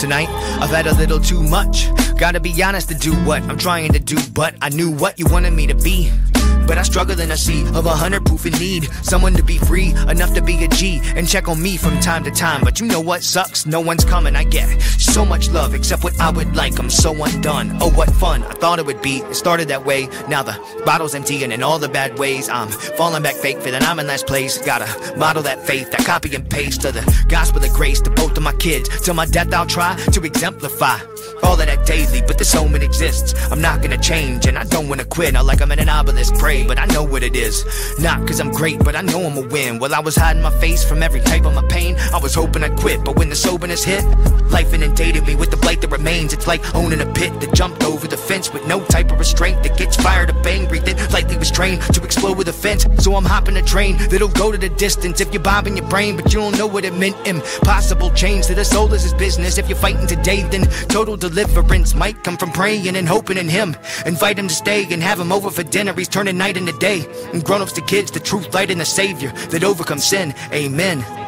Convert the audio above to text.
Tonight, I've had a little too much. Gotta be honest to do what I'm trying to do, but I knew what you wanted me to be. In a sea of a hundred proof in need. Someone to be free, enough to be a G, and check on me from time to time. But you know what sucks? No one's coming. I get so much love, except what I would like. I'm so undone. Oh, what fun I thought it would be. It started that way. Now the bottle's empty, and in all the bad ways, I'm falling back fake, feeling I'm in last place. Gotta model that faith, that copy and paste of the gospel of grace to both of my kids. Till my death, I'll try to exemplify all of that daily. But this soul exists. I'm not gonna change, and I don't wanna quit. Not like I'm in an obelisk, pray but I know what it is. Not cause I'm great, but I know I'ma win. While I was hiding my face from every type of my pain, I was hoping I'd quit. But when the soberness hit, life inundated me with the blight that remains. It's like owning a pit that jumped over the fence with no type of restraint that gets fired up bang, breathe it likely was trained to explode with a fence. So I'm hopping a train that'll go to the distance if you're bobbing your brain, but you don't know what it meant. Impossible change to the soul is his business. If you're fighting today, then total deliverance might come from praying and hoping in him. Invite him to stay and have him over for dinner. He's turning night into day. And grown ups to kids, the truth, light, and the savior that overcomes sin. Amen.